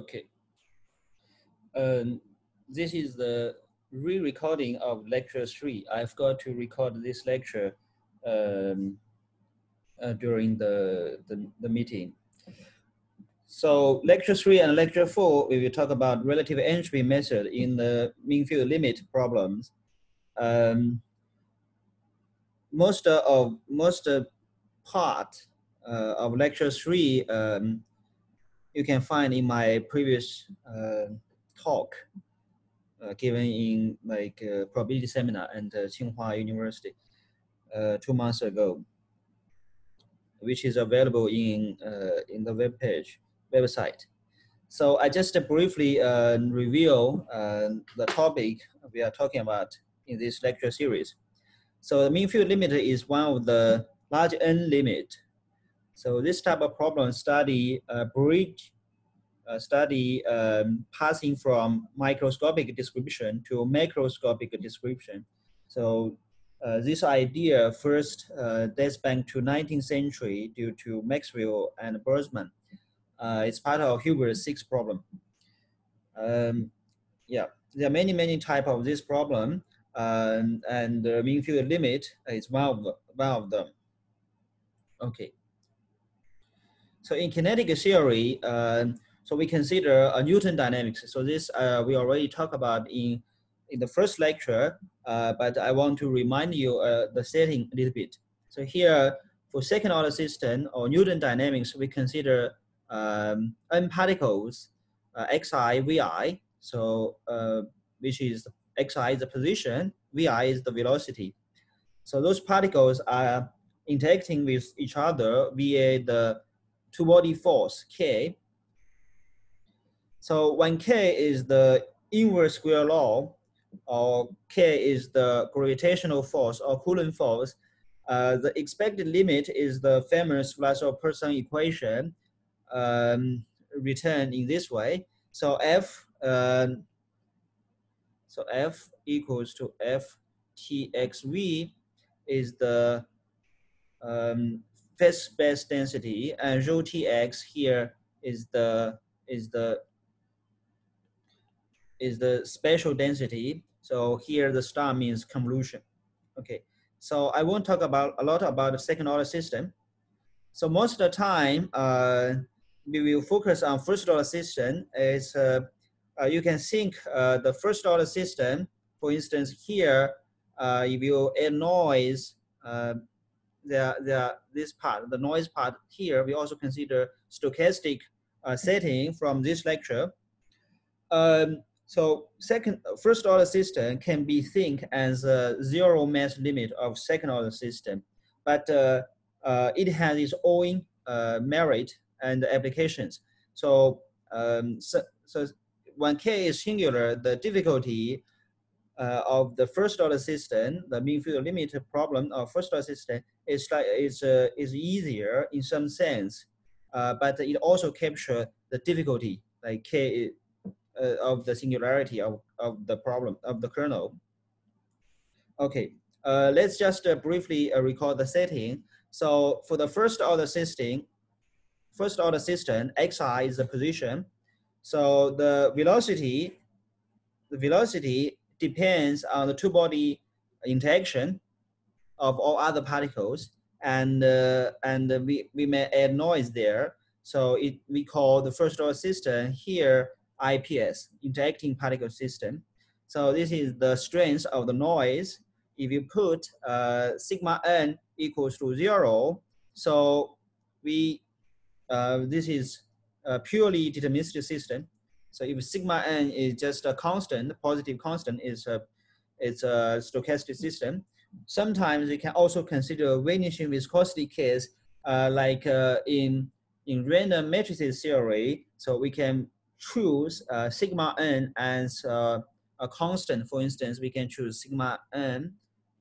Okay. Um, this is the re-recording of lecture three. I've got to record this lecture um, uh, during the, the, the meeting. So lecture three and lecture four, we will talk about relative entropy method in the mean field limit problems. Um, most of most part uh, of lecture three um, you can find in my previous uh, talk uh, given in like uh, probability seminar and uh, Tsinghua University uh, two months ago, which is available in uh, in the web page website. So I just briefly uh, review the topic we are talking about in this lecture series. So the mean field limit is one of the large n limit. So this type of problem study bridge uh, study um, passing from microscopic description to macroscopic description. So uh, this idea first uh, dates back to 19th century due to Maxwell and Boltzmann. Uh, it's part of Hilbert's sixth problem. Um, yeah, there are many, many type of this problem um, and the mean field limit is one of, one of them. Okay. So in kinetic theory, uh, so we consider a Newton dynamics. So this uh, we already talked about in in the first lecture, uh, but I want to remind you uh, the setting a little bit. So here for second order system or Newton dynamics, we consider um, n particles, uh, xi, vi. So uh, which is xi is the position, vi is the velocity. So those particles are interacting with each other via the two body force k so when K is the inverse square law, or K is the gravitational force or Coulomb force, uh, the expected limit is the famous Vlasov-Poisson equation um, in this way. So F, um, so F equals to F TXV is the um, phase space density, and rho Tx here is the is the is the spatial density. So here the star means convolution. Okay, so I won't talk about a lot about the second order system. So most of the time, uh, we will focus on first order system. Is uh, uh, you can think uh, the first order system. For instance, here uh, if you add noise, uh, the the this part, the noise part here, we also consider stochastic setting from this lecture. Um, so second, first order system can be think as a zero mass limit of second order system, but uh, uh, it has its own uh, merit and applications. So, um, so, so when k is singular, the difficulty uh, of the first order system, the mean field limit problem of first order system is is uh, is easier in some sense, uh, but it also captures the difficulty like k uh, of the singularity of, of the problem of the kernel. Okay, uh, let's just uh, briefly recall the setting. So for the first order system, first order system, xi is the position. So the velocity, the velocity depends on the two body interaction of all other particles and uh, and we, we may add noise there. So it, we call the first order system here IPS, interacting particle system. So this is the strength of the noise. If you put uh, sigma n equals to zero, so we, uh, this is a purely deterministic system. So if sigma n is just a constant, positive constant is a, it's a stochastic system. Sometimes you can also consider vanishing viscosity case uh, like uh, in, in random matrices theory. So we can choose uh, sigma n as uh, a constant, for instance, we can choose sigma n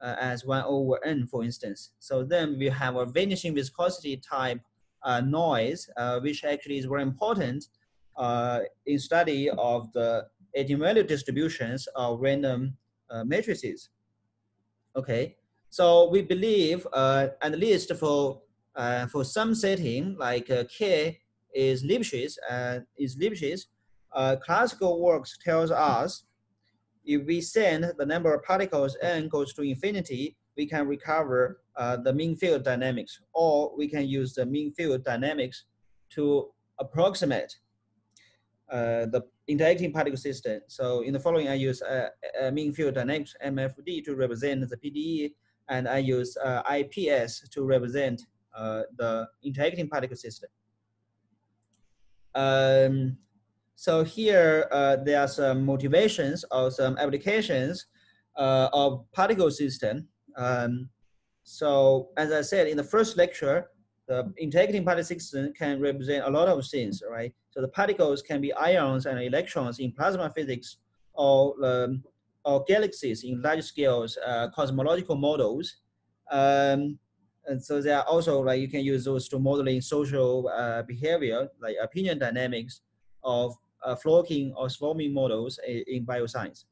uh, as 1 over n, for instance. So then we have a vanishing viscosity type uh, noise, which actually is very important in study of the eigenvalue distributions of random matrices. Okay, so we believe at least for for some setting like K is Lipschitz, uh, is Lipschitz, uh, classical works tells us if we send the number of particles n goes to infinity, we can recover uh, the mean field dynamics, or we can use the mean field dynamics to approximate uh, the interacting particle system. So in the following, I use uh, uh mean field dynamics MFD to represent the PDE, and I use uh, IPS to represent uh, the interacting particle system. Um, so here, uh, there are some motivations or some applications uh, of particle system. Um, so as I said in the first lecture, the interacting particle can represent a lot of things, right? So the particles can be ions and electrons in plasma physics or, um, or galaxies in large scales uh, cosmological models. Um, and so there are also like you can use those to modeling social uh, behavior, like opinion dynamics of uh, flocking or swarming models in, bioscience.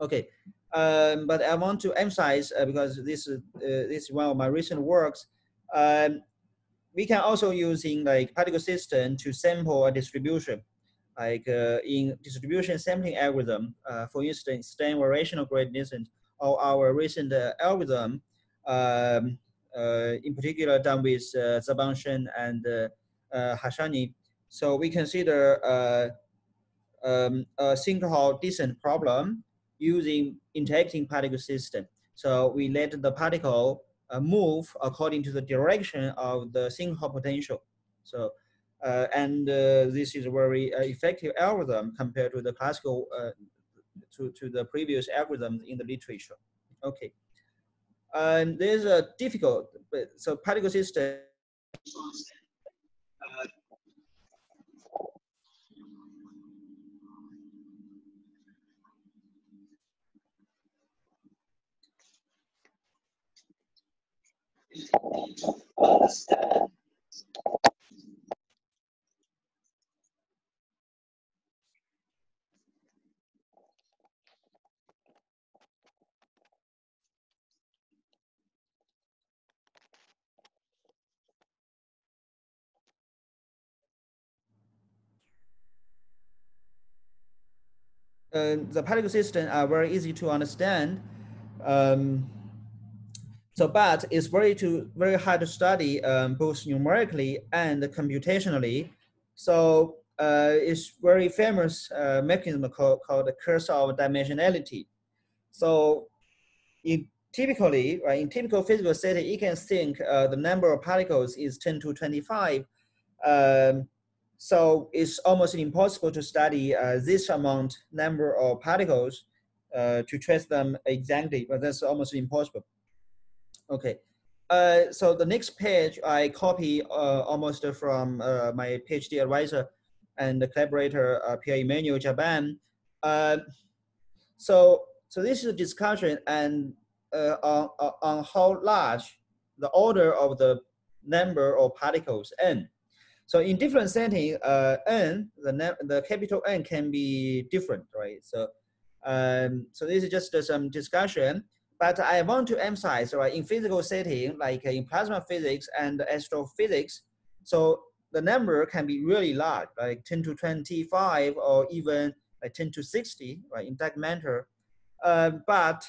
Okay, um, but I want to emphasize uh, because this is uh, this is one of my recent works. Um, we can also using like particle system to sample a distribution, like uh, in distribution sampling algorithm. Uh, for instance, Stein variational gradient or our recent algorithm um, uh, in particular done with uh, Zebang Shen and uh, Hassani. So we consider um, a single descent problem using interacting particle system. So we let the particle uh, move according to the direction of the single potential. So, uh, and uh, this is a very effective algorithm compared to the classical, to, to the previous algorithms in the literature. Okay. And there's a difficult, so particle system. Uh, the particle system are very easy to understand. Um, so, but it's very to very hard to study um, both numerically and computationally. So uh, it's very famous uh, mechanism called, called the curse of dimensionality. So in typically, right, in typical physical setting, you can think uh, the number of particles is 10 to 25. Um, so it's almost impossible to study uh, this amount number of particles uh, to trace them exactly, but that's almost impossible. Okay. Uh, so the next page I copy uh, almost from uh, my PhD advisor and collaborator uh, Pierre Emmanuel Jabin. Uh, so so this is a discussion and uh, on, on how large the order of the number of particles n. So in different setting, uh, n, the, the capital N can be different, right? So, um, so this is just some discussion, but I want to emphasize, right, in physical setting, like in plasma physics and astrophysics, so the number can be really large, like 10 to 25 or even like 10 to 60, right, in that matter. Uh, but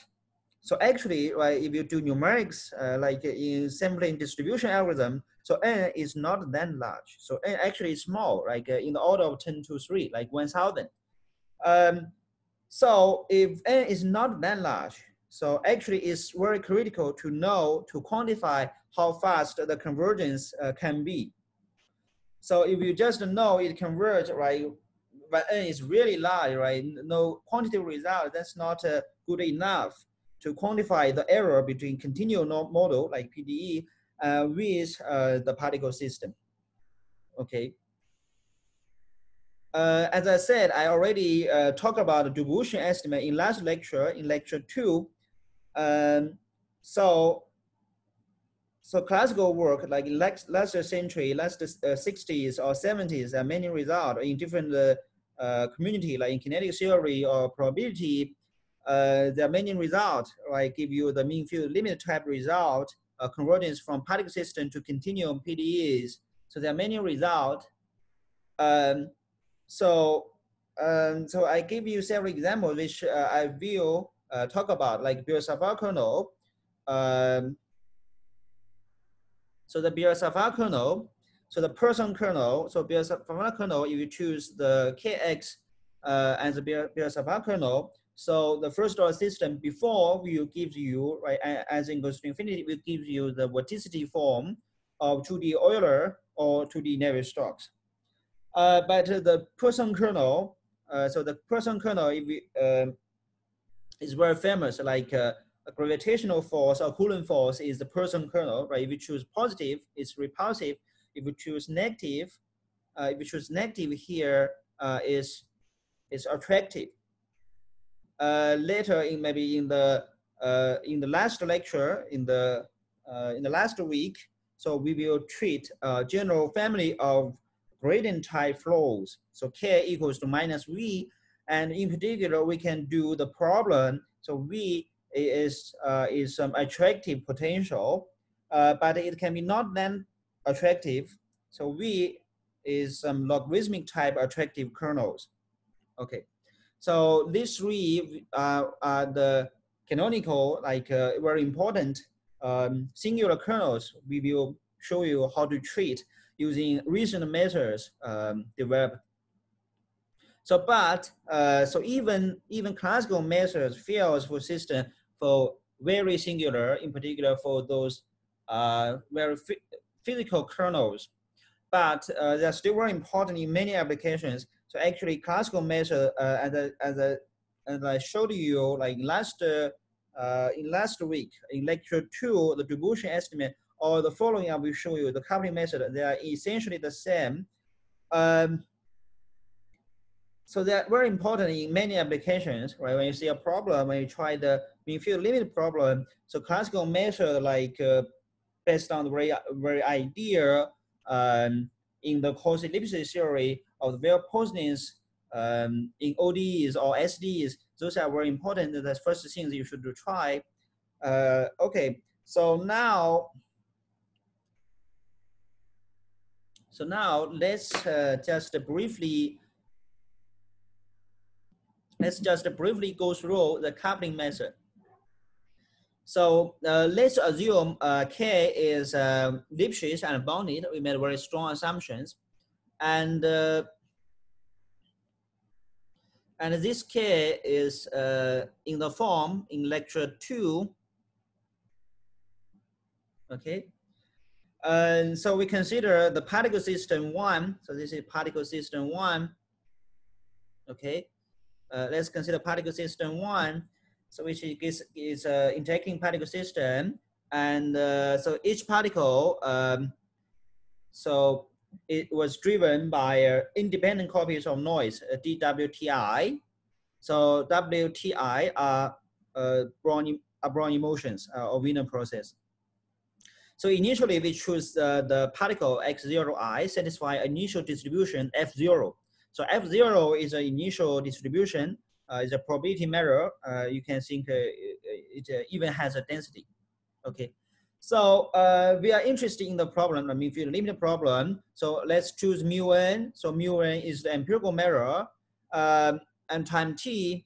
so actually, right, if you do numerics, uh, like in sampling distribution algorithm, so n is not that large. So n actually is small, like uh, in the order of 10 to 3, like 1,000. Um, so if n is not that large, so actually it's very critical to know, to quantify how fast the convergence uh, can be. So if you just know it converges, right, but n is really large, right, no quantitative result, that's not uh, good enough to quantify the error between continual model like PDE uh, with uh, the particle system. Okay. Uh, as I said, I already uh, talked about the distribution estimate in last lecture, in lecture two. Um, so, so classical work like last century, last uh, 60s or 70s, there are many results in different uh, community, like in kinetic theory or probability. there are many results, like give you the mean field limit type result uh, convergence from particle system to continuum PDEs. So there are many results. Um, so um, so I give you several examples which uh, I will uh, talk about, like Biot-Savart kernel. Um, so the Biot-Savart kernel, so the Poisson kernel, so Biot-Savart kernel, if you choose the KX uh, as a kernel, so the first order system before will give you, right, as in goes to infinity, will give you the vorticity form of 2D Euler or 2D Navier-Stokes. Uh, but the Poisson kernel, uh, so the Poisson kernel if we, uh, is very famous, like uh, a gravitational force or Coulomb force is the Poisson kernel, right? If you choose positive, it's repulsive. If you choose negative, uh, if you choose negative here, uh, is is attractive. Uh, later, in maybe in the uh, in the last lecture, in the uh, in the last week, so we will treat a general family of gradient type flows. So k equals to minus v, and in particular, we can do the problem. So v is uh, is some attractive potential, uh, but it can be not then attractive. So v is some logarithmic type attractive kernels. Okay, so these three are, are the canonical, like uh, very important um, singular kernels. We will show you how to treat using recent methods um, developed. So, but uh, so even even classical methods fails for system for very singular, in particular for those uh, very physical kernels. But uh, they're still very important in many applications. So actually, classical method, uh, as, a, as, a, as I showed you, like last uh, in last week in lecture two, the distribution estimate or the following I will show you, the coupling method, they are essentially the same. Um, so they're very important in many applications, right? When you see a problem, when you try the mean field limit problem, so classical method like uh, based on the very, very idea um, in the Cauchy-Lipschitz theory of the Posnens um, in ODEs or SDs, those are very important. The first things you should try. Uh, okay, so now So now let's uh, just briefly let's just briefly go through the coupling method. So uh, let's assume uh, K is uh, Lipschitz and bounded. We made very strong assumptions. And, uh, and this K is uh, in the form in lecture two. Okay, and so we consider the particle system one. So this is particle system one. Okay. Uh, let's consider particle system one. So which is, is a interacting particle system. And uh, so each particle, um, so it was driven by uh, independent copies of noise, uh, DWTI. So WTI are uh, Brown are Brownian motions uh, or Wiener process. So initially we choose uh, the particle x0i satisfy initial distribution f0. So f0 is an initial distribution, uh, is a probability measure. Uh, you can think uh, it uh, even has a density. Okay. So uh, we are interested in the problem, I mean, field limit the problem. So let's choose mu n. So mu n is the empirical measure, um, and time t.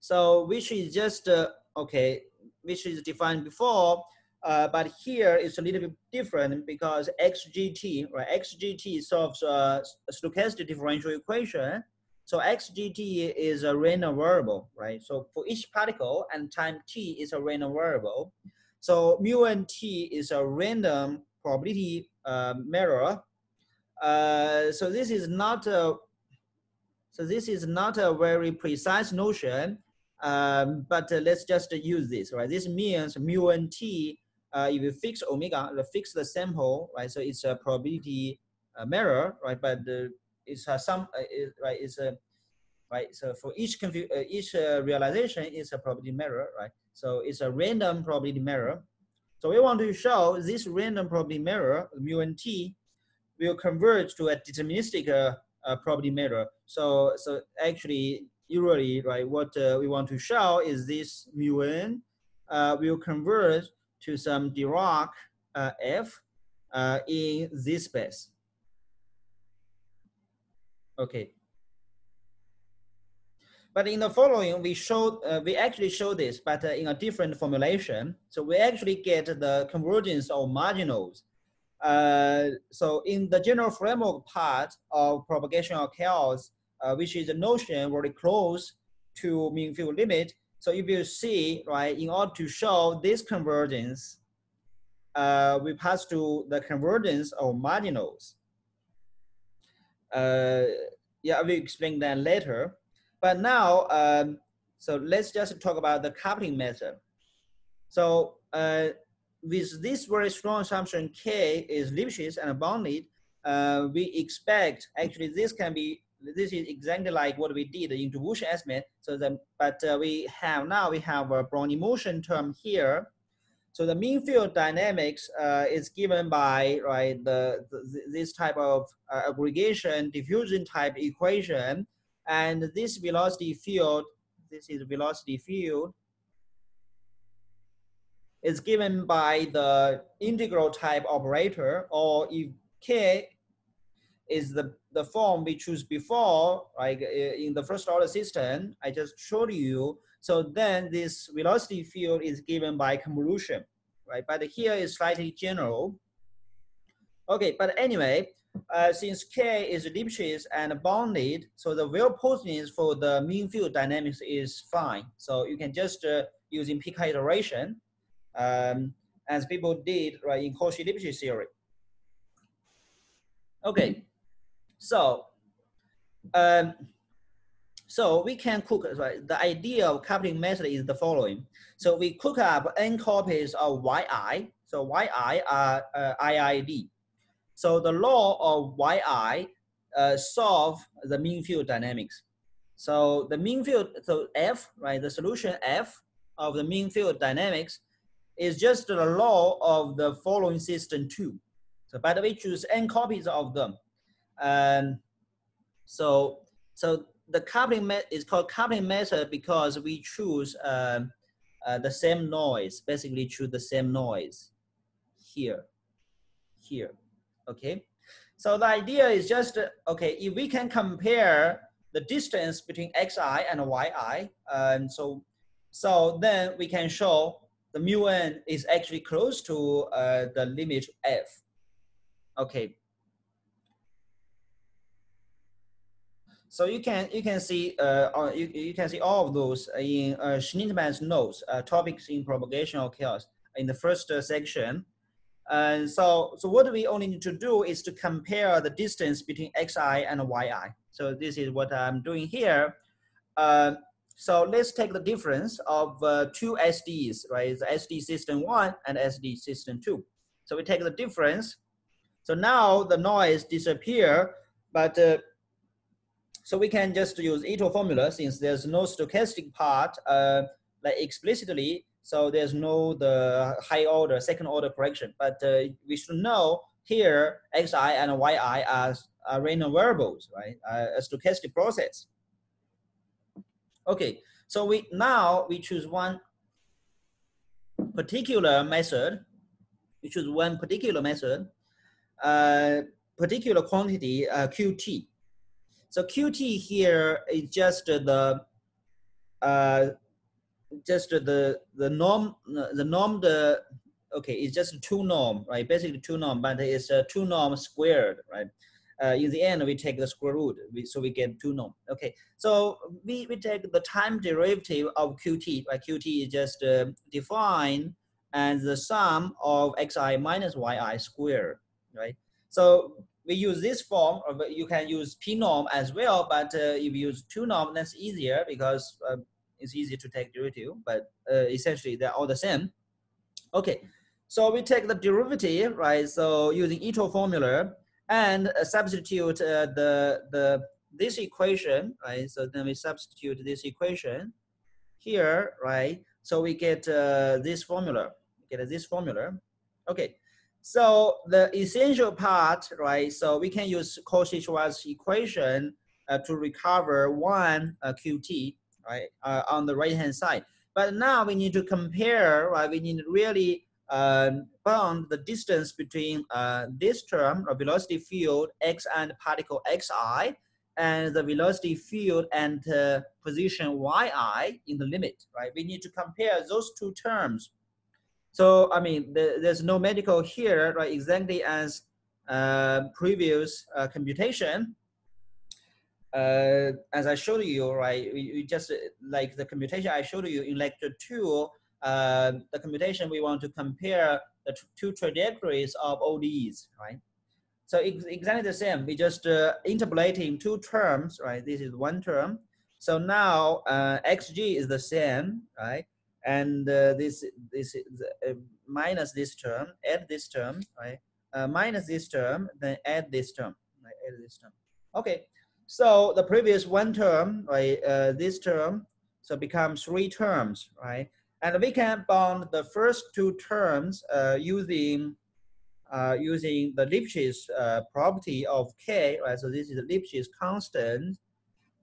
So which is just okay, which is defined before. Uh, but here it's a little bit different because XGT, right? XGT solves a stochastic differential equation. So XGT is a random variable, right? So for each particle and time t is a random variable. So mu and t is a random probability uh, measure. Uh, so this is not a so this is not a very precise notion, um, but uh, let's just use this, right? This means mu and t uh, if you fix omega, fix the sample, right? So it's a probability uh, measure, right? But the, it's a some, uh, it, right? It's a right. So for each confu uh, each uh, realization is a probability mirror, right? So it's a random probability mirror. So we want to show this random probability mirror mu and t, will converge to a deterministic uh, uh, probability measure. So so actually, usually, right? What uh, we want to show is this mu n uh, will converge to some Dirac uh, F uh, in this space. Okay, but in the following, we show uh, we actually show this, but uh, in a different formulation. So we actually get the convergence of marginals. Uh, so in the general framework part of propagation of chaos, uh, which is a notion very close to mean field limit. So if you see, right, in order to show this convergence, uh, we pass to the convergence of marginals. Uh, yeah, I will explain that later. But now, um, so let's just talk about the coupling method. So uh, with this very strong assumption K is Lipschitz and bounded, uh, we expect actually this can be this is exactly like what we did in distribution estimate. So the but uh, we have now we have a Brownian motion term here. So the mean field dynamics uh, is given by right the, the this type of uh, aggregation diffusion type equation, and this velocity field this is velocity field is given by the integral type operator, or if k is the, the form we choose before, like in the first order system, I just showed you. So then this velocity field is given by convolution, right? But here is slightly general. Okay, but anyway, uh, since K is Lipschitz and bounded, so the well positiveness for the mean field dynamics is fine. So you can just uh, using Picard iteration, um, as people did right in Cauchy-Lipschitz theory. Okay, so, um, so we can cook? The idea of coupling method is the following. So we cook up n copies of yi. So yi are uh, IID. So the law of yi uh, solve the mean field dynamics. So the mean field, so F, right? The solution F of the mean field dynamics is just the law of the following system too. So by the way, choose n copies of them. And so, so the coupling is called coupling method because we choose uh, uh, the same noise, basically choose the same noise here, here, okay? So the idea is just, okay, if we can compare the distance between xi and yi, and so, so then we can show the mu n is actually close to uh, the limit f. Okay, So you can you can see uh, you, you can see all of those in uh, Sznitman's notes, uh, topics in propagation of chaos in the first uh, section. And so, so what we only need to do is to compare the distance between xi and yi. So this is what I'm doing here. Uh, so let's take the difference of uh, two SDs, right? The SD system one and SD system two. So we take the difference. So now the noise disappear, but uh, so we can just use Ito formula since there's no stochastic part uh, like explicitly. So there's no the high order, second order correction. But uh, we should know here xi and yi are, are random variables, right? Uh, a stochastic process. Okay, so we now we choose one particular method. We choose one particular method, uh, particular quantity uh, qt. So Qt here is just the uh, just the the norm the norm the okay it's just two norm right? Basically two norm but it's a two norm squared right? Uh, in the end we take the square root we, so we get two norm okay? So we, we take the time derivative of qt right? Qt is just uh, defined as the sum of xi minus yi squared right? So we use this form, or you can use p norm as well, but uh, if you use two norm, that's easier because uh, it's easier to take derivative, but uh, essentially they're all the same. Okay, so we take the derivative, right? So using Ito formula and uh, substitute uh, the, the this equation, right? So then we substitute this equation here, right? So we get uh, this formula, get this formula. Okay, so the essential part, right? So we can use Cauchy-Schwarz equation uh, to recover one uh, QT, right, uh, on the right-hand side. But now we need to compare, right? We need to really um, bound the distance between uh, this term, a velocity field x and particle xi, and the velocity field and uh, position yi in the limit, right? We need to compare those two terms. So, I mean, the, there's no medical here, right? Exactly as uh, previous uh, computation. Uh, as I showed you, right, we, just like the computation I showed you in lecture two, uh, the computation we want to compare the two trajectories of ODEs, right? So ex exactly the same. We just uh, interpolating two terms, right? This is one term. So now uh, xg is the same, right? And uh, this this uh, minus this term, add this term, right? Uh, minus this term, then add this term, right? Add this term. Okay. So the previous one term, right? Uh, this term, so becomes three terms, right? And we can bound the first two terms using uh, using the Lipschitz uh, property of K, right? So this is the Lipschitz constant.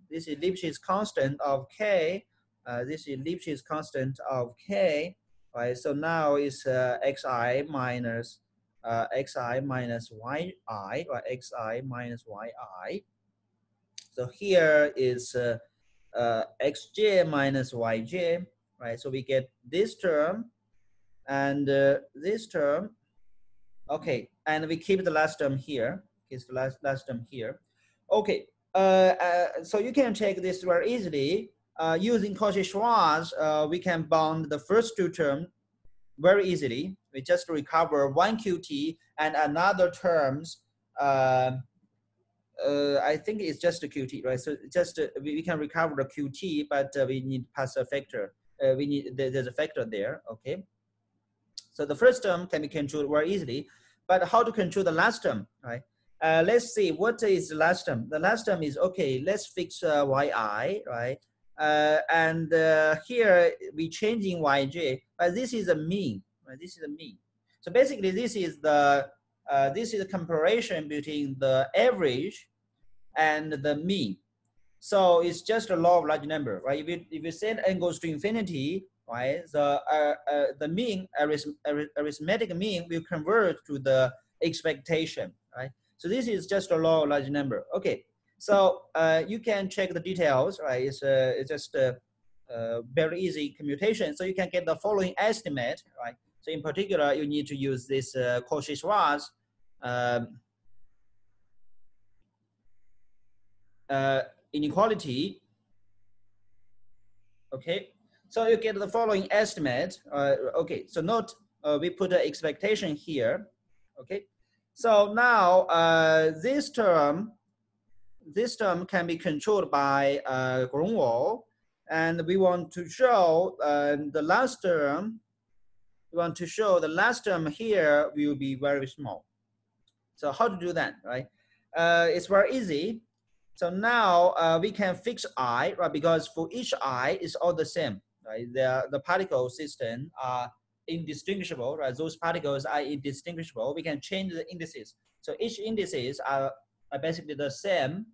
This is Lipschitz constant of K. Uh, this is Lipschitz constant of K, right? So now it's uh, Xi minus uh, Xi minus Yi, right? Xi minus Yi. So here is uh, Xj minus Yj, right? So we get this term and this term Okay, and we keep the last term here. Is the last last term here. Okay, uh, uh, so you can check this very easily. Uh, using Cauchy-Schwarz, uh, we can bound the first two terms very easily. We just recover one QT and another terms. Uh, I think it's just a QT, right? So just we, we, can recover the QT, but we need pass a factor. we need there's a factor there. Okay. So the first term can be controlled very easily but how to control the last term, right? Uh, let's see, what is the last term? The last term is, okay, let's fix uh, yi, right? Uh, and uh, here we changing yj, but this is a mean, right? This is a mean. So basically this is the, uh, this is a comparison between the average and the mean. So it's just a law of large number, right? If you, if you set n goes to infinity, right? The, uh, uh, the mean, arithmetic mean will convert to the expectation, right? So this is just a law of large number. Okay, so uh, you can check the details, right? It's, uh, it's just a, a very easy commutation. So you can get the following estimate, right? So in particular, you need to use this uh, Cauchy-Schwarz um, uh, inequality. Okay, so you get the following estimate. Uh, okay, so note uh, we put an expectation here. Okay, so now uh, this term, this term can be controlled by uh, Gronwall, and we want to show uh, the last term. We want to show the last term here will be very small. So how to do that, right? Uh, it's very easy. So now uh, we can fix i, right? Because for each i, it's all the same right? The, the particle system are indistinguishable, right? Those particles are indistinguishable. We can change the indices. So each indices are, are basically the same,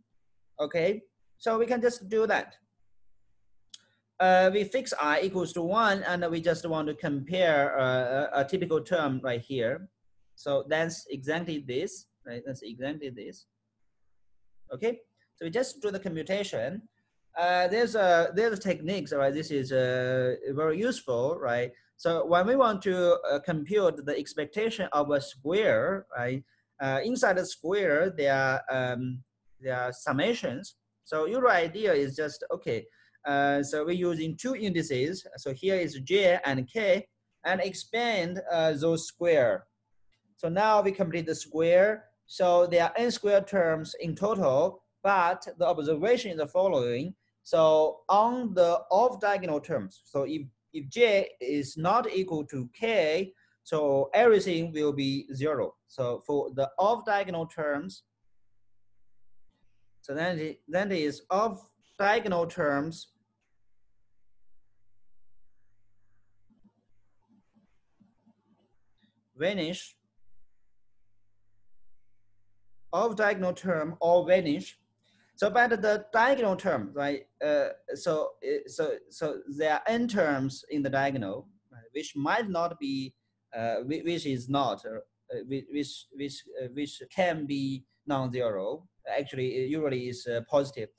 okay? So we can just do that. Uh, we fix i equals to one and we just want to compare uh, a, a typical term right here. So that's exactly this, right? That's exactly this. Okay, so we just do the commutation uh, there's a there's techniques, right? This is uh, very useful, right? So when we want to uh, compute the expectation of a square, right? Uh, inside the square, there are um, there are summations. So your idea is just okay. Uh, so we're using two indices. So here is j and k, and expand uh, those square. So now we complete the square. So there are n square terms in total, but the observation is the following. So on the off diagonal terms, so if, if j is not equal to k, so everything will be zero. So for the off diagonal terms, so then the, then is off diagonal terms vanish, off diagonal term all vanish, so but the diagonal term, right? Uh, so so so there are n terms in the diagonal, right, which might not be, uh, which is not, uh, which which uh, which can be non-zero. Actually, it usually is uh, positive,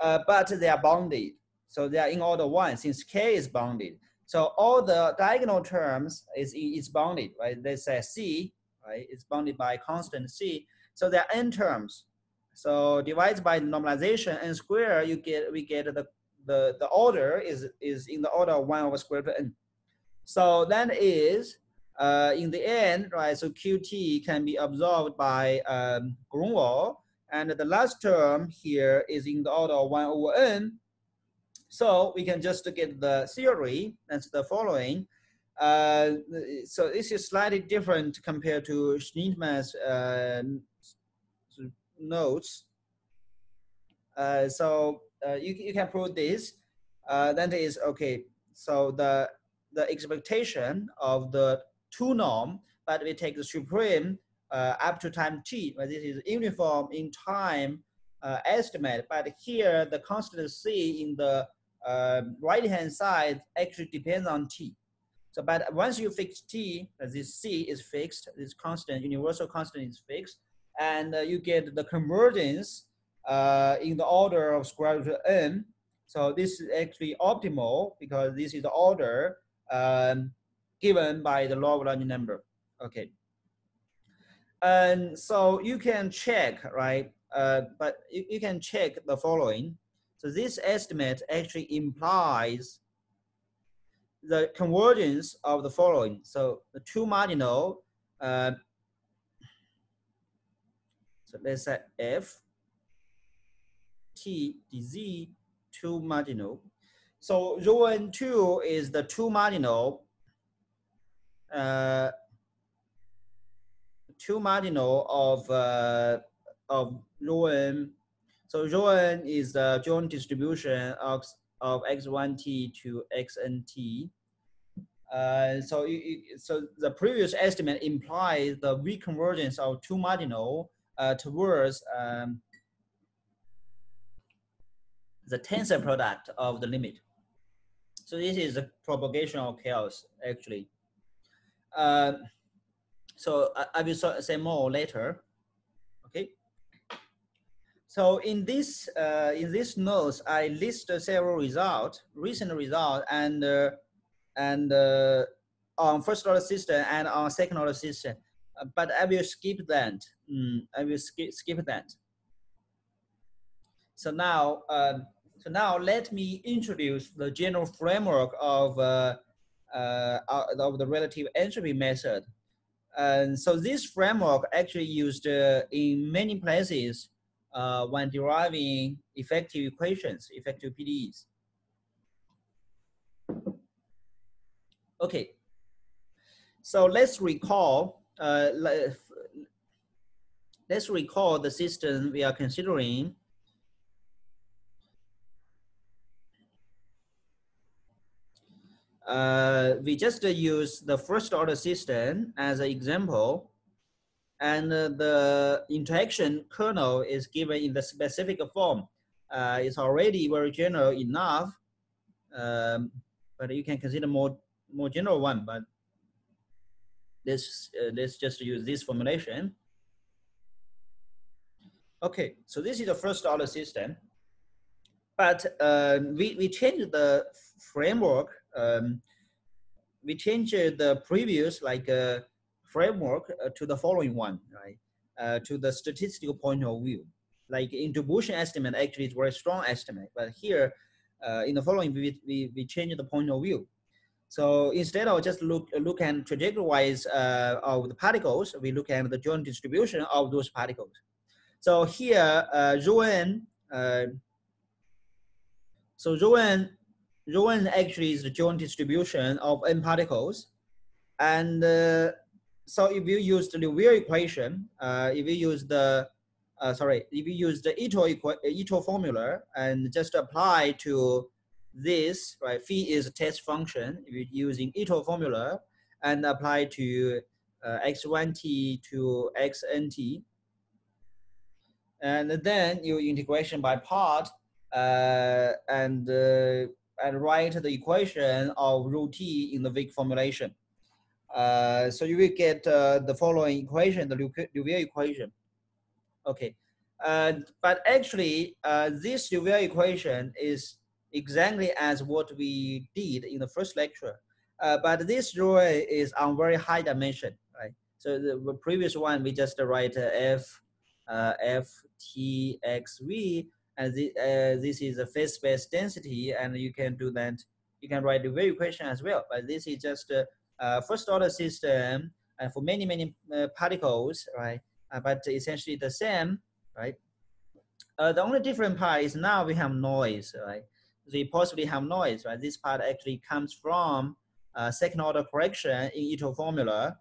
uh, but they are bounded. So they are in order one since k is bounded. So all the diagonal terms is is bounded, right? Let's say c, right? It's bounded by constant c. So there are n terms. So divided by normalization n square, you get we get the the the order is is in the order of one over square root n. So that is uh, in the end, right? So qt can be absorbed by um, Gronwall, and the last term here is in the order of one over n. So we can just get the theory. That's the following. Uh, so this is slightly different compared to Sznitman's uh, notes. Uh, so uh, you, you can prove this. Uh, that is okay. So the the expectation of the two norm, but we take the supreme uh, up to time t. But this is uniform in time uh, estimate. But here the constant c in the uh, right hand side actually depends on t. So, but once you fix t, this c is fixed, this constant, universal constant is fixed, and uh, you get the convergence uh, in the order of square root of n. So this is actually optimal because this is the order um, given by the law of large number. Okay. And so you can check, right? Uh, but you, you can check the following. So this estimate actually implies the convergence of the following. So the two marginal, uh, so let's say f t dz two marginal. So rho n two is the two marginal, uh, two marginal of uh, of rho n. So rho n is the joint distribution of of x1t to xnt. Uh, so, you, so the previous estimate implies the reconvergence of two marginal uh, towards um, the tensor product of the limit. So this is the propagation of chaos actually. Uh, so I, I, will say more later. Okay. So in this uh, in this notes, I list several results, recent results, and uh, and uh, on first order system and on second order system. Uh, but I will skip that. Mm, I will skip skip that. So now. Um, so now let me introduce the general framework of, uh, uh, of the relative entropy method. And so this framework actually used uh, in many places uh, when deriving effective equations, effective PDEs. Okay, so let's recall, uh, let's recall the system we are considering uh, we just uh, use the first order system as an example. And uh, the interaction kernel is given in the specific form. Uh, it's already very general enough, um, but you can consider more, more general one, but let's, let's just use this formulation. Okay, so this is the first order system, but uh, we, we changed the framework um, we changed the previous like uh, framework uh, to the following one, right? Uh, to the statistical point of view. Like distribution estimate actually is very strong estimate, but here uh, in the following we, we, we change the point of view. So instead of just look look at trajectory wise uh, of the particles, we look at the joint distribution of those particles. So here, uh, rho n, uh, so rho n rho n actually is the joint distribution of n particles. And uh, so if you use the Liouville equation, uh, if you use the, uh, sorry, if you use the Ito, Ito formula and just apply to this, right, phi is a test function, if you're using Ito formula and apply to uh, x1t to xnt, and then your integration by part uh, and uh, and write the equation of rho t in the weak formulation. Uh, so you will get uh, the following equation, the Liouville equation. Okay, Uh, but actually, uh, this Liouville equation is exactly as what we did in the first lecture. Uh, but this rho is on very high dimension, right? So the previous one, we just write uh, f f t x v, and the, uh, this is a phase space density, and you can do that. You can write the wave equation as well, but this is just a, a first order system and for many many particles, right? but essentially the same, right? Uh, the only different part is now we have noise, right? We possibly have noise, right? This part actually comes from uh, second order correction in Ito formula.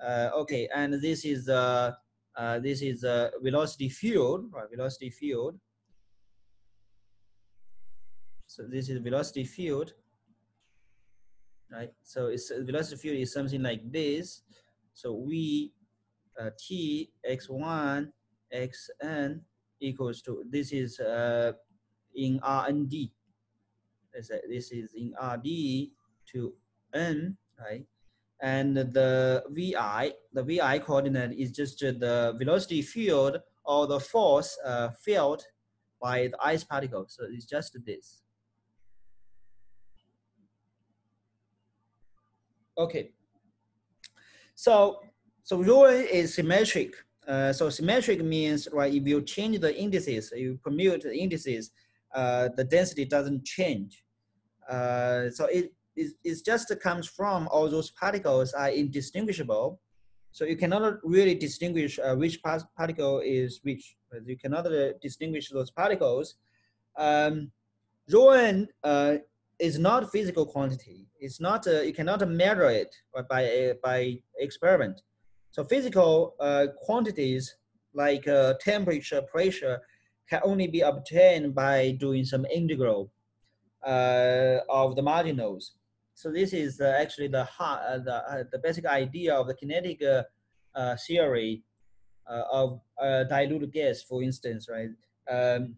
Uh, okay, and this is uh, uh, this is a velocity field, right? Velocity field. So this is velocity field, right? So it's velocity field is something like this. So we uh, t x1 xn equals to this is uh, in RND. This is in RD to n, right? And the VI, the VI coordinate is just the velocity field or the force uh, felt by the ice particle. So it's just this. Okay. So, so rho is symmetric. Uh, so symmetric means, right, if you change the indices, you permute the indices, uh, the density doesn't change. Uh, so it, it, it just comes from all those particles are indistinguishable. So you cannot really distinguish uh, which particle is which. You cannot distinguish those particles. Um, rho n uh, is not physical quantity. It's not, you cannot measure it by, by experiment. So physical uh, quantities like uh, temperature, pressure can only be obtained by doing some integral uh, of the marginals. So this is uh, actually the, uh, the, uh, the basic idea of the kinetic theory of dilute gas, for instance, right? Um,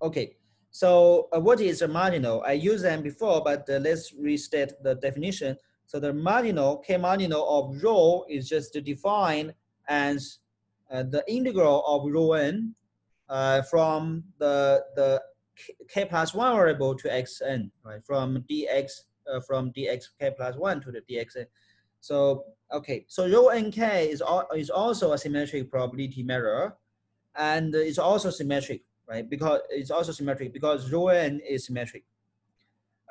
okay, so what is a marginal? I used them before, but let's restate the definition. So the marginal, K marginal of rho is just defined as uh, the integral of rho n uh, from the, the k plus one variable to xn, right? From dx, uh, from dx k plus one to the dxn. So, okay, so rho nk is, al is also a symmetric probability measure and it's also symmetric, right? Because it's also symmetric because rho n is symmetric.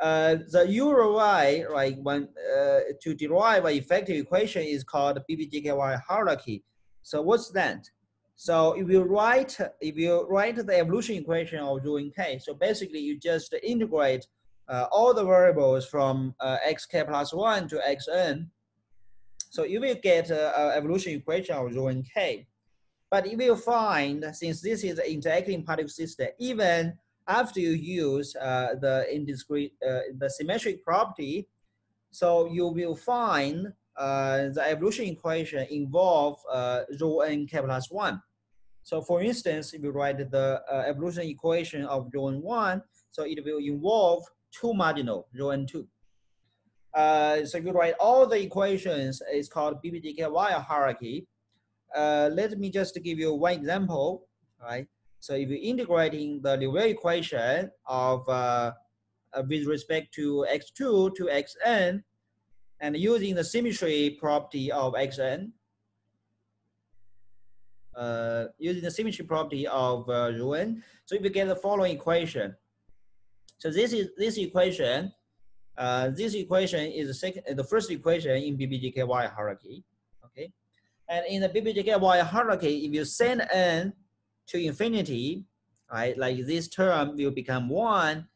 Uh, the URY, right, when uh, to derive an effective equation is called BBGKY hierarchy. So what's that? So if you write, if you write the evolution equation of rho in k, so basically you just integrate uh, all the variables from uh, xk plus one to xn. So you will get an evolution equation of rho in k. But you will find, since this is an interacting particle system, even after you use uh, the indiscrete, uh, the symmetric property, so you will find uh, the evolution equation involve uh, rho n k plus one. So for instance, if you write the uh, evolution equation of rho n one, so it will involve two marginal, rho n two. Uh, so you write all the equations, it's called BBGKY hierarchy. Uh, let me just give you one example, right? So if you're integrating the Liouville equation of uh, uh, with respect to x2 to xn, and using the symmetry property of xn, uh, using the symmetry property of uh, so if you get the following equation. So this is this equation. Uh, this equation is the second, the first equation in BBGKY hierarchy. Okay, and in the BBGKY hierarchy, if you send n to infinity, right? Like this term will become one,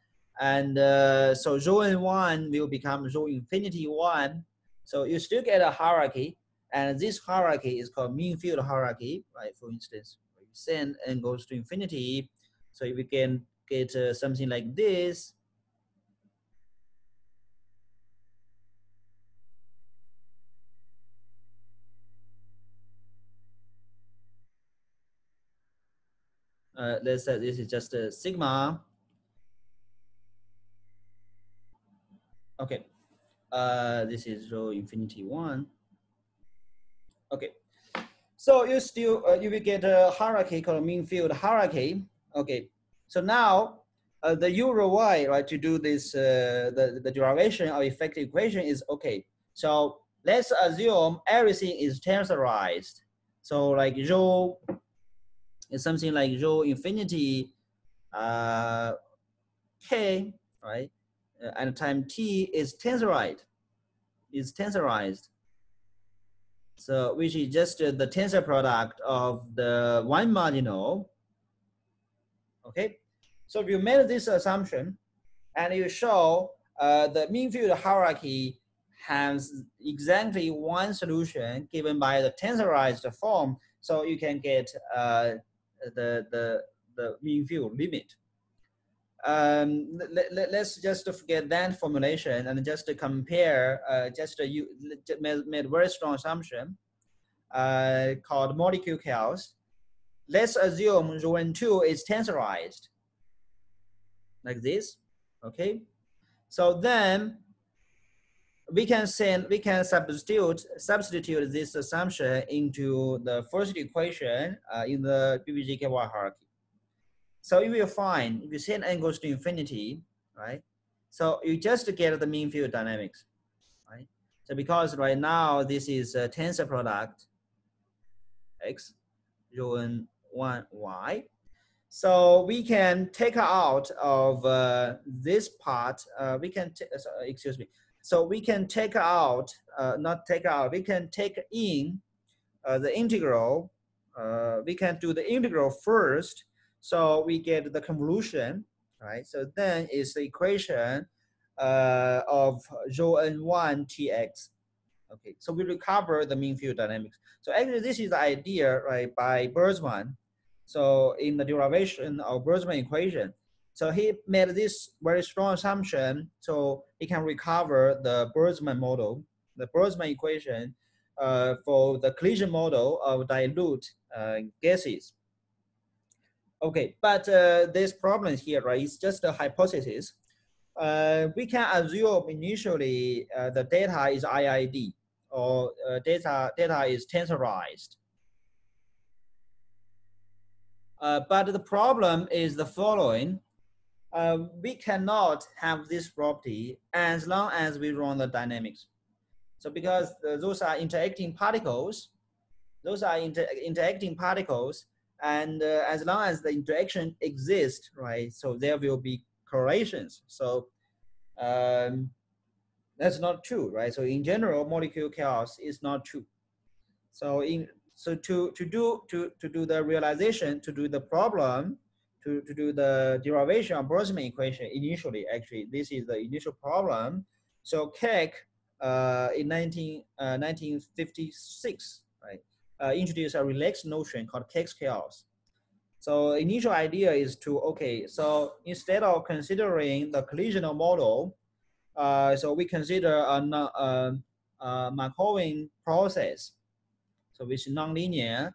and uh, so rho n one will become rho infinity one. So you still get a hierarchy, and this hierarchy is called mean field hierarchy, right? For instance, when you send n goes to infinity, so if we can get uh, something like this. Uh, let's say this is just a sigma. Okay, uh, this is rho infinity one. Okay, So you still, uh, you will get a hierarchy called mean field hierarchy. Okay, so now uh, the u rho y, right, to do this, uh, the, the derivation of effective equation is okay. So let's assume everything is tensorized. So like rho is something like rho infinity uh, k, right? Uh, and time t is tensorized, is tensorized. So which is just uh, the tensor product of the one marginal. Okay, so if you made this assumption and you show uh, the mean field hierarchy has exactly one solution given by the tensorized form, so you can get uh, the, the, the mean field limit. Um, let, let, us just forget that formulation and just compare, uh, just you made, made very strong assumption uh, called molecule chaos. Let's assume rho n 2 is tensorized like this, okay? So then we can send, we can substitute, substitute this assumption into the first equation uh, in the BBGKY hierarchy. So you will find, if you set n goes to infinity, right? So you just get the mean field dynamics, right? So because right now this is a tensor product, x, rho n 1, y, so we can take out of uh, this part, uh, we can, uh, excuse me. So we can take out, uh, not take out, we can take in uh, the integral. Uh, we can do the integral first. So we get the convolution, right? So then is the equation of rho n1 tx. Okay, so we recover the mean field dynamics. So actually this is the idea, right, by Boltzmann so in the derivation of Boltzmann equation, so he made this very strong assumption so he can recover the Boltzmann model, the Boltzmann equation uh, for the collision model of dilute uh, gases. Okay, but uh, this problem here, right, is just a hypothesis. Uh, we can assume initially uh, the data is IID or uh, data, data is tensorized. Uh, but the problem is the following. Uh, we cannot have this property as long as we run the dynamics. So because those are interacting particles, those are inter interacting particles, and uh, as long as the interaction exists, right, so there will be correlations. So um, that's not true, right? So in general, molecule chaos is not true. So in so to, to, do, to, to do the realization, to do the problem, to, to do the derivation of Boltzmann equation initially, actually, this is the initial problem. So Kac uh, in 19, uh, 1956, right, uh, introduced a relaxed notion called Kac's chaos. So initial idea is to, okay, so instead of considering the collisional model, uh, so we consider a, a, a Markovian process so which is nonlinear,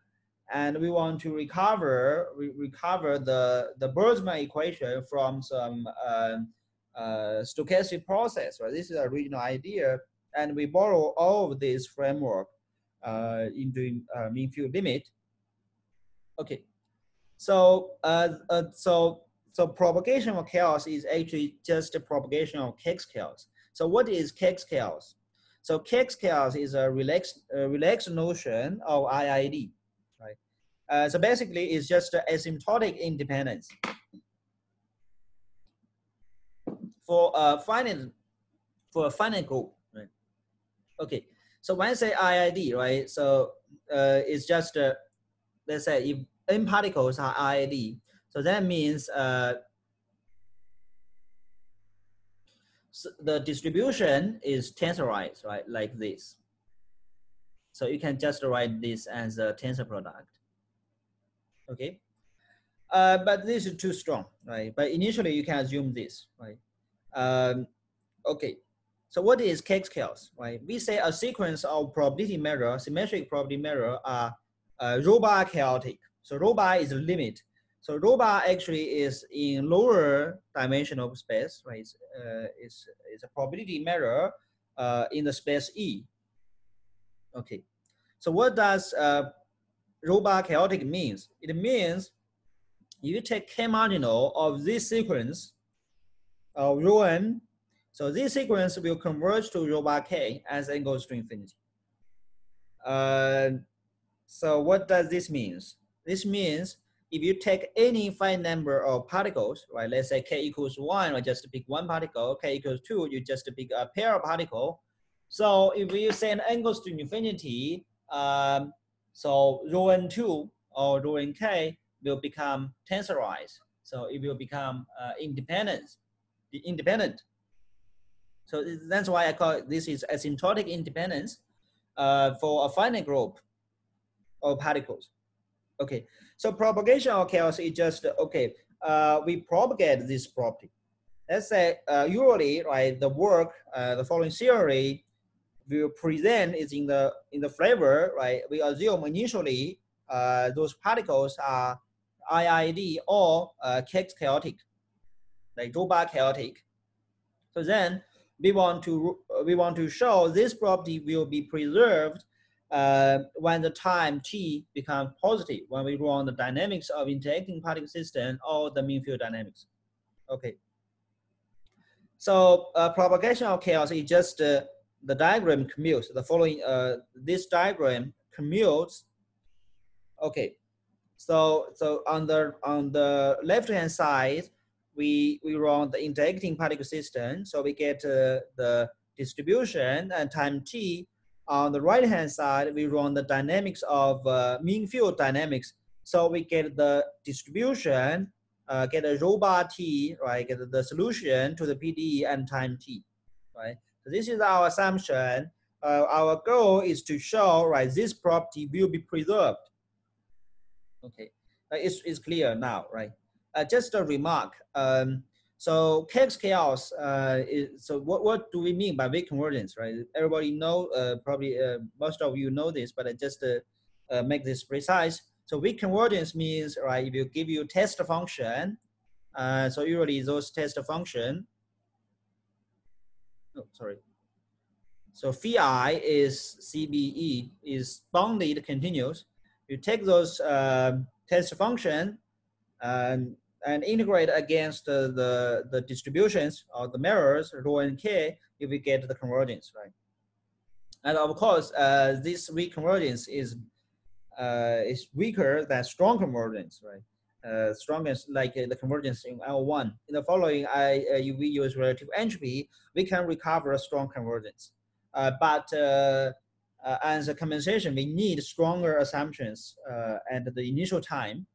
and we want to recover re recover the the Boltzmann equation from some uh, uh, stochastic process. Right, this is a original idea, and we borrow all of this framework uh, into uh, mean field limit. Okay, so uh, uh, so so propagation of chaos is actually just a propagation of Kac's chaos. So what is Kac's chaos? So Kac's chaos is a relaxed, relaxed notion of IID? Uh, so basically, it's just asymptotic independence. For a finite, for a finite group, right? Okay, so when I say IID, right? So uh, it's just, uh, let's say if n particles are IID, so that means uh, so the distribution is tensorized, right? Like this. So you can just write this as a tensor product. Okay. Uh, but this is too strong, right? But initially you can assume this, right? Um, okay. So what is Kac's chaos, right? We say a sequence of probability measure, symmetric probability measure are uh, rho bar chaotic. So rho bar is the limit so rho bar actually is in lower dimensional space, right? It's, uh, it's, it's a probability measure uh, in the space E. Okay, so what does uh, rho bar chaotic means? It means you take k marginal of this sequence of rho n, so this sequence will converge to rho bar k as n goes to infinity. Uh, so what does this mean? This means if you take any finite number of particles, right, let's say k equals one, or just pick one particle, k equals two, you just pick a pair of particle. So if you say n goes to infinity, um, so rho n2 or rho nk will become tensorized. So it will become uh, independent, independent. So that's why I call it, this is asymptotic independence uh, for a finite group of particles. Okay, so propagation of chaos is just, okay, uh, we propagate this property. Let's say uh, usually, right, the work, uh, the following theory will present is in the in the flavor, right? We assume initially uh, those particles are IID or uh, chaotic, like rho bar chaotic. So then we want to we want to show this property will be preserved uh, when the time t becomes positive, when we run the dynamics of interacting particle system or the mean field dynamics. Okay. So uh, propagation of chaos is just uh, the diagram commutes. The following, uh, this diagram commutes. Okay. So so on the on the left hand side, we we run the interacting particle system. So we get uh, the distribution and time t on the right hand side, we run the dynamics of uh, mean field dynamics. So we get the distribution, uh, get a rho bar t, right? Get the solution to the PDE and time t, right? So this is our assumption. Uh, our goal is to show, right, this property will be preserved. Okay, uh, it's, it's clear now, right? Uh, just a remark. Um, so Kac's chaos, uh, is, so what, what do we mean by weak convergence, right? Everybody know, uh, probably uh, most of you know this, but I just uh, uh, make this precise. So weak convergence means, right, if you give you test function, so usually those test function, oh, sorry. So phi is CBE is bounded continuous. You take those um, test function, and and integrate against the, the, the distributions of the mirrors, rho and k, if we get the convergence, right? And of course, uh, this weak convergence is uh, is weaker than strong convergence, right? Uh, strongest like uh, the convergence in L1. In the following, I uh, we use relative entropy, we can recover a strong convergence. Uh, but uh, uh, as a compensation, we need stronger assumptions at the initial time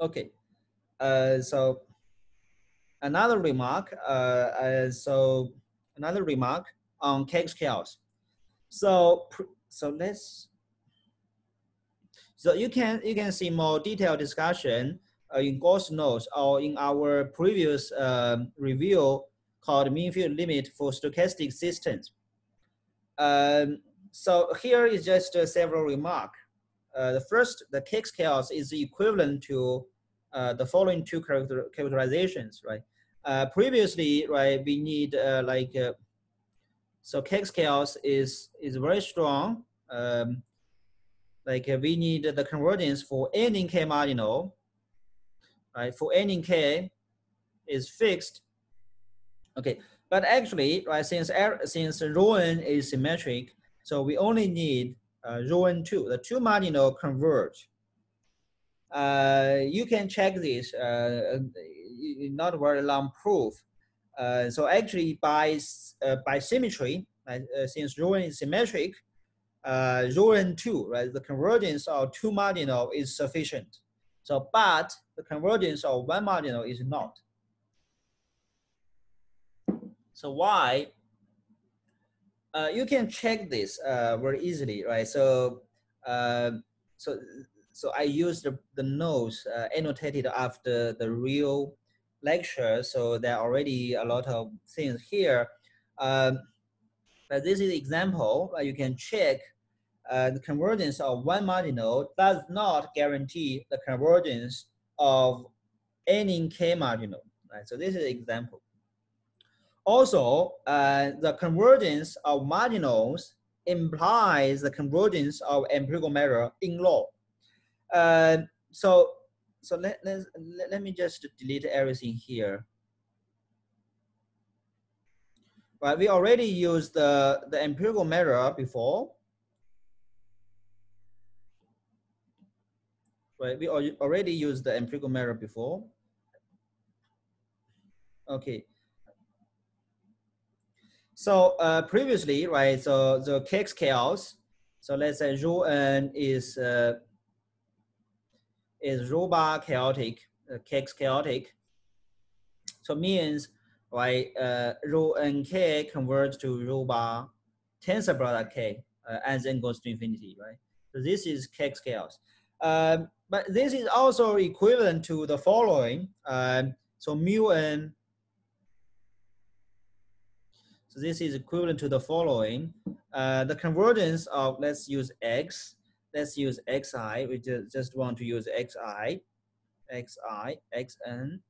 Okay, so another remark, so another remark on Kac's chaos. So, so let's, so you can, you can see more detailed discussion uh, in Golse notes or in our previous um, review called mean field limit for stochastic systems. Um, so here is just uh, several remark. Uh, the first, the Kac's chaos is equivalent to uh, the following two character characterizations, right? Uh, previously, right, we need uh, like, so Kac's chaos is, is very strong. Um, like we need the convergence for n in k marginal, right? For n in k is fixed. Okay, but actually, right, since since rho n is symmetric, so we only need uh, rho n2, the two marginal converge. Uh, you can check this, uh, not very long proof. Uh, so actually by, by symmetry, since rho n is symmetric, uh, rho n2, right, the convergence of two marginal is sufficient. So, but the convergence of one marginal is not. So why? Uh, you can check this uh, very easily, right? So, uh, so so I use the, the notes uh, annotated after the real lecture. So there are already a lot of things here. Um, but this is example you can check uh, the convergence of one marginal does not guarantee the convergence of any k marginal. Right? So this is an example. Also, uh, the convergence of marginals implies the convergence of empirical measure in law. Uh, so so let, let, let me just delete everything here. Right, we already used the, the empirical measure before. Right, we already used the empirical measure before. Okay. So uh, previously, right, so the Kac's chaos, so let's say rho n is uh, is rho bar chaotic, uh, chaotic. So means, right, uh, rho nk converts to rho bar tensor product k uh, and then goes to infinity, right? So this is Kac's chaos. Um, but this is also equivalent to the following. Um, so mu n so this is equivalent to the following. Uh, the convergence of, let's use x, let's use xi, we just, just want to use xi, xi, xn.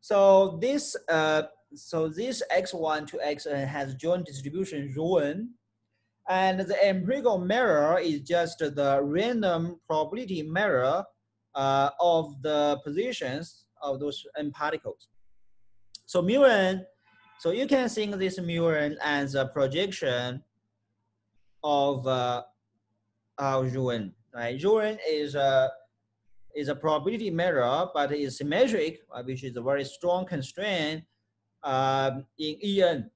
So this, uh, so this x1 to xn has joint distribution rho n, and the empirical measure is just the random probability measure uh, of the positions of those n particles. So mu n so you can think this mu n as a projection of uh, of rho n, right? Rho n is a is a probability measure, but it's symmetric, uh, which is a very strong constraint um, in En.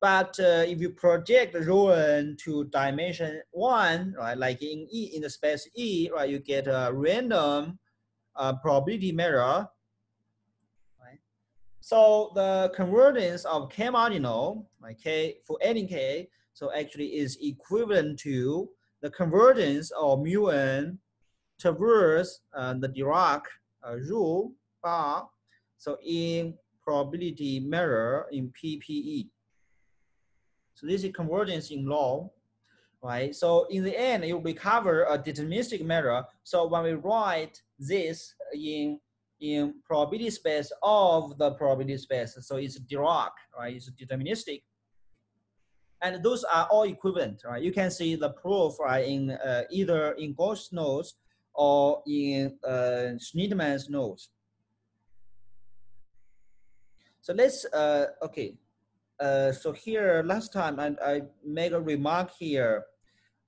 But uh, if you project rho n to dimension one, right, like in E in the space E, right, you get a random uh, probability measure so the convergence of k marginal, like k for any k, so actually is equivalent to the convergence of mu n traverse uh, the Dirac uh, rule bar. So in probability measure in PPE. So this is convergence in law, right? So in the end, will recover a deterministic measure. So when we write this in in probability space of the probability space. So it's Dirac, right? It's deterministic. And those are all equivalent, right? You can see the proof right, in uh, either in Golse nodes or in uh, Sznitman's nodes. So let's, uh, okay. Uh, so here, last time I, I made a remark here,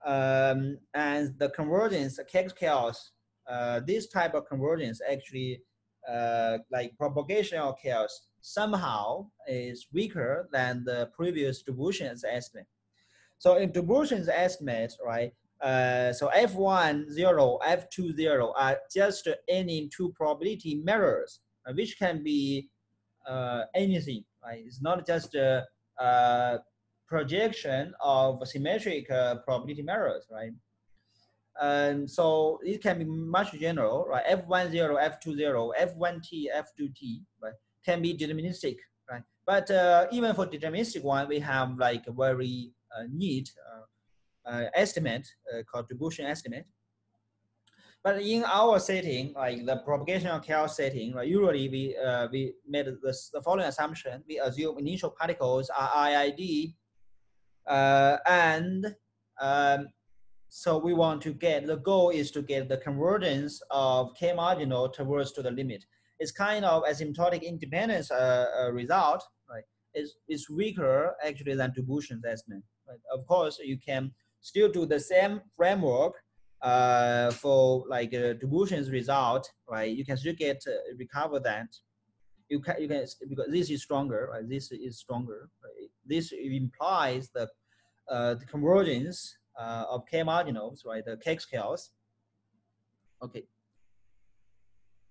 um, and the convergence, Kac's chaos, uh, this type of convergence actually uh, like propagational chaos somehow is weaker than the previous Dobrushin's estimate. So in Dobrushin's estimate, right, uh, so F1, 0, F2, 0 are just any two probability measures, uh, which can be uh, anything, right? It's not just a, a projection of symmetric uh, probability measures, right? And so it can be much general, right? F10, F20, F1T, F2T, right? Can be deterministic, right? But uh, even for deterministic one, we have like a very uh, neat uh, uh estimate uh, called Dobrushin estimate. But in our setting, like the propagational chaos setting, usually we uh, we made the, the following assumption. We assume initial particles are IID, and um, so we want to get, the goal is to get the convergence of K marginal towards to the limit. It's kind of asymptotic independence uh, uh, result, right? It's, it's weaker actually than Dobrushin estimate. Right? Of course, you can still do the same framework uh, for like uh, distributions result, right? You can still get uh, recover that. You can you can because this is stronger, right? This is stronger. Right? This implies the uh, the convergence uh, of K marginals, right? The Kac's chaos. Okay.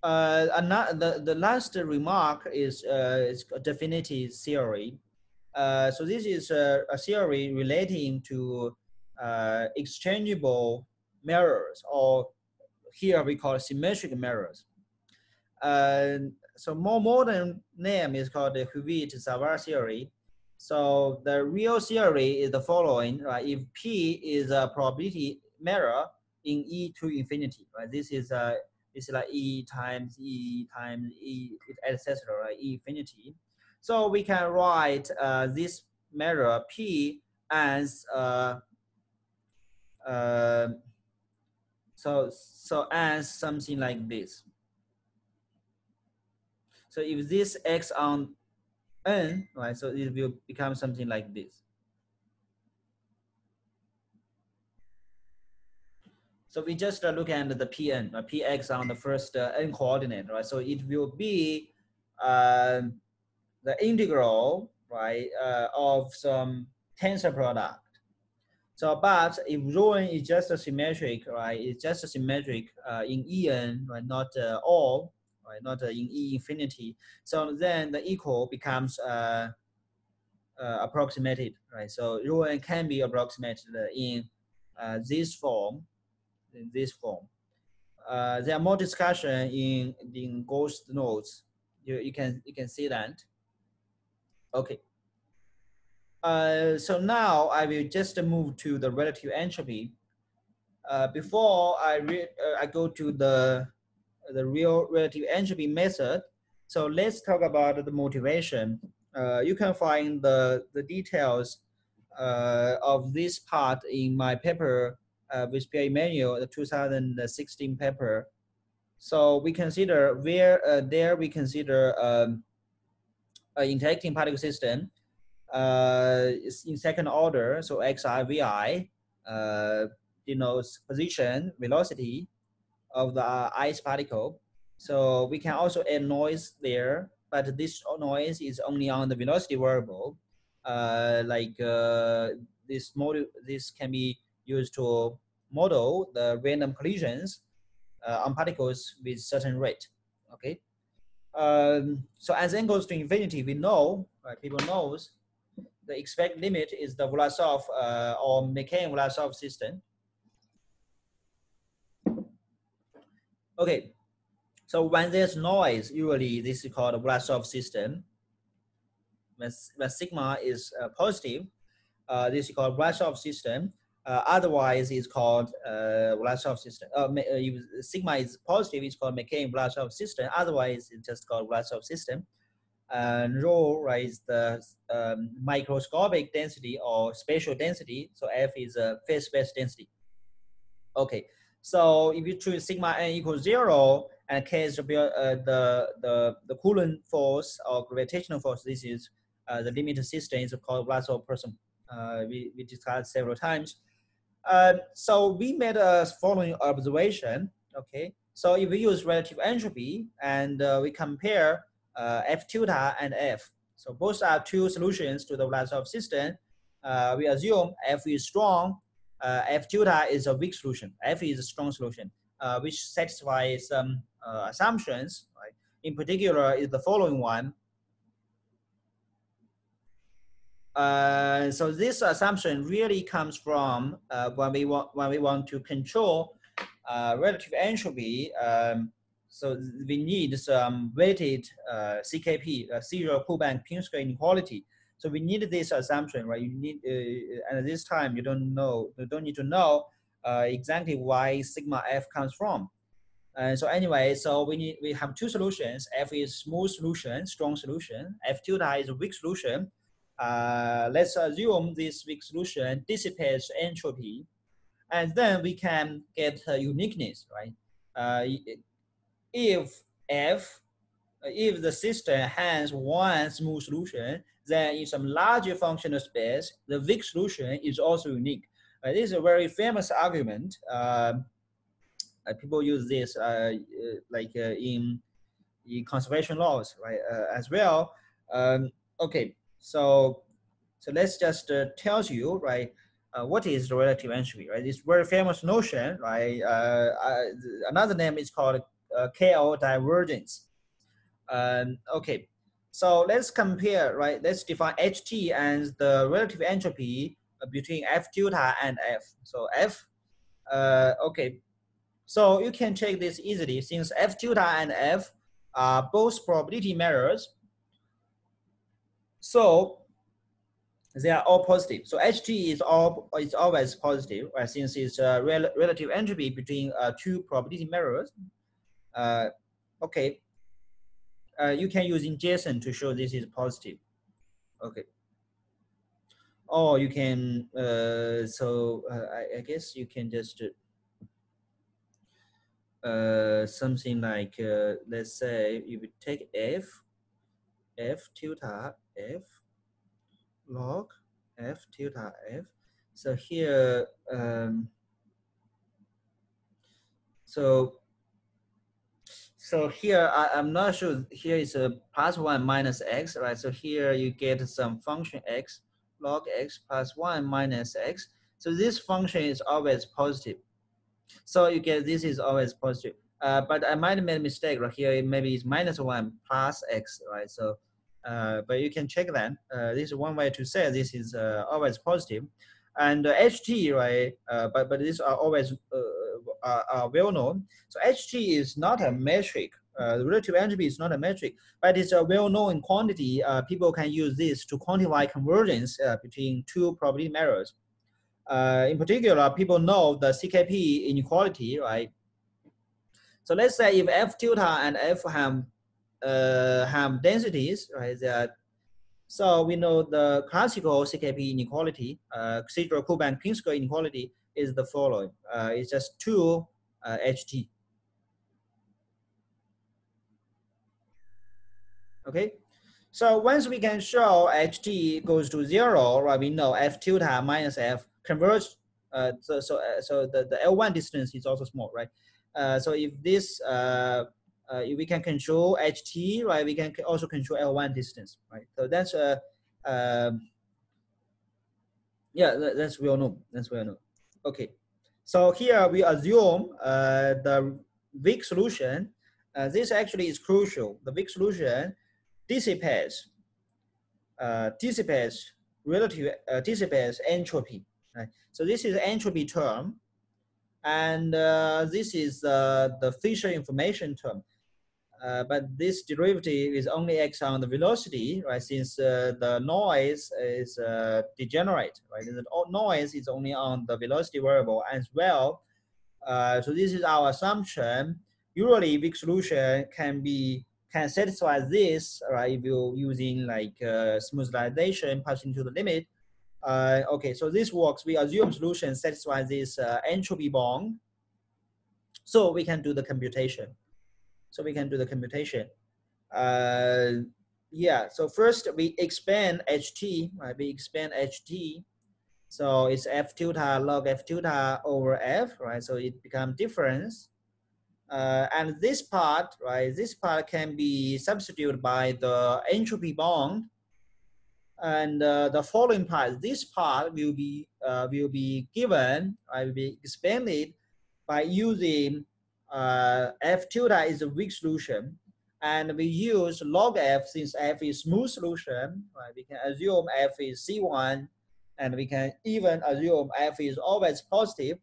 Uh, another, the, the last remark is, uh, is theory. Uh, so this is a, a theory relating to uh, exchangeable mirrors, or here we call symmetric mirrors. Uh, so more modern name is called the Hewitt-Savage theory. So the real theory is the following, right? If P is a probability mirror in E to infinity, right? This is a this is like E times E times E, etc. Right? E infinity. So we can write uh, this mirror P as uh, uh, so so as something like this. So if this x on n, right, so it will become something like this. So we just uh, look at the Pn, uh, Px on the first uh, n coordinate, right? So it will be uh, the integral, right, uh, of some tensor product. So, but if rho n is just a symmetric, right, it's just a symmetric uh, in En, right, not uh, all, right, not uh, in E infinity. So then the equal becomes uh, uh, approximated, right? So rho n can be approximated in uh, this form, in this form. Uh, there are more discussion in in Golse nodes. You, you can you can see that. Okay. Uh, so now I will just move to the relative entropy. Uh, before I uh, I go to the the real relative entropy method. So let's talk about the motivation. Uh, you can find the the details of this part in my paper with Pierre Emmanuel, the 2016 paper. So we consider where uh, there we consider um, an interacting particle system uh, in second order. So xivi uh, denotes position, velocity of the ice particle. So we can also add noise there, but this noise is only on the velocity variable. Uh, like uh, this model, this can be used to model the random collisions uh, on particles with certain rate. Okay. Um, so as n goes to infinity, we know, right, people knows, the expected limit is the Vlasov uh, or McKean-Vlasov system. Okay, so when there's noise, usually this is called a Vlasov system. When, when sigma is uh, positive, uh, this is called Vlasov system. Uh, otherwise, it's called uh, Vlasov system. Uh, uh, sigma is positive, it's called McKean-Vlasov system. Otherwise, it's just called Vlasov system. And rho is the um, microscopic density or spatial density. So F is a phase space density. Okay, so if you choose sigma n equals zero and k is the, uh, the, the, the Coulomb force or gravitational force, this is uh, the limit system is called Vlasov-Poisson. Uh, we, we discussed several times. Uh, so we made a following observation, okay? So if we use relative entropy and uh, we compare F tilde and F, so both are two solutions to the Vlasov system, uh, we assume F is strong uh, F tilde is a weak solution. F is a strong solution, uh, which satisfies some uh, assumptions. Right? In particular, is the following one. Uh, so this assumption really comes from uh, when we want when we want to control uh, relative entropy. Um, so we need some weighted CKP, Csiszár Kullback Pinsker inequality so we need this assumption, right? You need, uh, and at this time, you don't know, you don't need to know uh, exactly why sigma f comes from. And so anyway, so we need, we have two solutions. F is smooth solution, strong solution. F tilde is a weak solution. Uh, let's assume this weak solution dissipates entropy. And then we can get uniqueness, right? Uh, if F, if the system has one smooth solution, then in some larger functional space, the weak solution is also unique. Uh, this is a very famous argument. Um, uh, people use this uh, uh like uh, in, in conservation laws, right, uh, as well. Um, okay, so so let's just tell you, right, what is the relative entropy, right? This very famous notion, right? another name is called KL divergence. Um, okay, so let's compare, right? Let's define HT as the relative entropy between F tilde and F. So F, uh, okay. So you can check this easily since F tilde and F are both probability measures. So they are all positive. So HT is all is always positive, right? Since it's a rel relative entropy between uh, two probability measures. Uh, okay, uh, you can use Jensen to show this is positive. Okay. or you can, uh, so I, I, guess you can just uh, something like, uh, let's say if you take f, f tilde f log f tilde f. So here, um, so so here I, am not sure here is a plus one minus x, right? So here you get some function x log x plus one minus x. So this function is always positive. So you get this is always positive. Uh, but I might have made a mistake right here. Maybe it's minus one plus x, right? So, uh, but you can check that. Uh, this is one way to say this is uh, always positive. And HT, right? Uh, but but these are always uh, are, well known. So HG is not a metric. the relative entropy is not a metric, but it's a well-known quantity. people can use this to quantify convergence between two probability measures. Uh, in particular, people know the CKP inequality, right? So let's say if F tilde and F have, uh, have densities, right? That, so we know the classical CKP inequality, uh, Csiszár-Kullback Pinsker inequality is the following. Uh, it's just two uh, HT. Okay, so once we can show HT goes to zero, right, we know F tilde minus F converge. Uh, so so uh, so the, the L1 distance is also small, right? Uh, so if this uh, if we can control HT, right, we can also control L1 distance, right? So that's uh, um, yeah, that's well known. That's well known. Okay, so here we assume uh, the weak solution. Uh, this actually is crucial. The weak solution dissipates uh, dissipates relative uh, dissipates entropy Right? So this is entropy term, and uh, this is uh, the Fisher information term. Uh, but this derivative is only x on the velocity, right? Since uh, the noise is uh, degenerate, right? The noise is only on the velocity variable as well. Uh, so this is our assumption. Usually, weak solution can be can satisfy this, right? If you're using like smoothization passing to the limit, uh, okay, so this works. We assume solution satisfies this uh, entropy bound. So we can do the computation. So we can do the computation. Uh, yeah, so first we expand HT, right? We expand HT. So it's F tilde log F tilde over F, right? So it becomes difference. Uh, and this part, right, this part can be substituted by the entropy bound and uh, the following part, this part will be uh, will be given, I will be expanded by using uh, f tilde is a weak solution, and we use log f since f is smooth solution. Right? We can assume f is c1, and we can even assume f is always positive.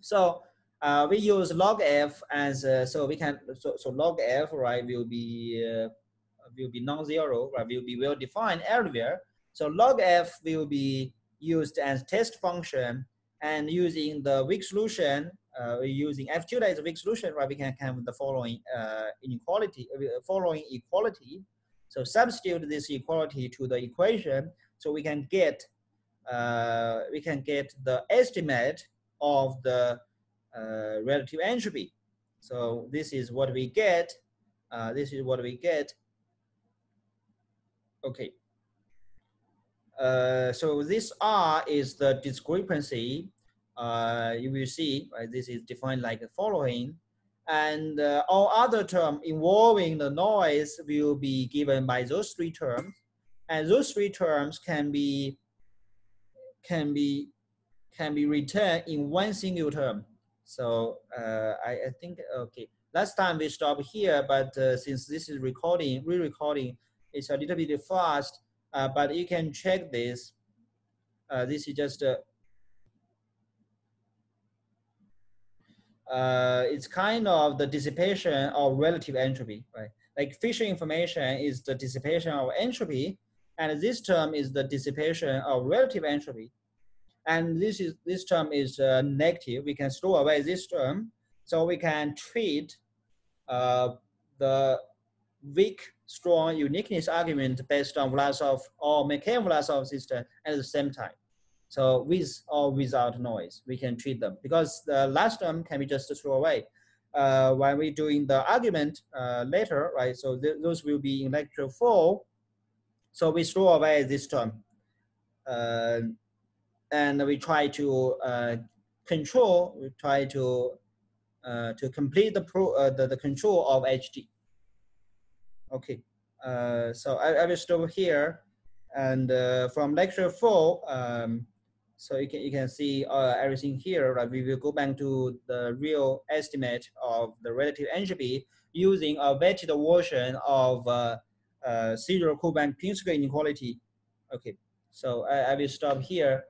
So uh, we use log f as uh, so we can so, so log f right will be uh, will be non-zero, right? Will be well defined everywhere. So log f will be used as test function and using the weak solution, uh, using F2 as a weak solution, right? We can have the following uh, inequality, uh, following equality. So substitute this equality to the equation, so we can get uh, we can get the estimate of the uh, relative entropy. So this is what we get. Uh, this is what we get Okay. So this R is the discrepancy. Uh, you will see, right, this is defined like the following. And uh, all other terms involving the noise will be given by those three terms. And those three terms can be can be can be returned in one single term. So uh, I, I think okay. Last time we stopped here, but uh, since this is recording, re-recording, it's a little bit fast, uh, but you can check this. Uh, this is just uh, uh, it's kind of the dissipation of relative entropy, right? Like Fisher information is the dissipation of entropy, and this term is the dissipation of relative entropy. And this is this term is uh, negative. We can store away this term, so we can treat uh, the weak, strong uniqueness argument based on Vlasov or McKean-Vlasov system at the same time. So with or without noise, we can treat them because the last term can be just thrown away. Uh, when we're doing the argument uh, later, right? So th those will be in lecture four. So we throw away this term. Uh, and we try to uh, control, we try to uh, to complete the, pro, uh, the, the control of HD. Okay, uh, so I, I will stop here. And uh, from lecture four, um, so you can, you can see uh, everything here, right? We will go back to the real estimate of the relative entropy using a weighted version of uh, uh, Csiszár Kullback Pinsker inequality. Okay, so I, I will stop here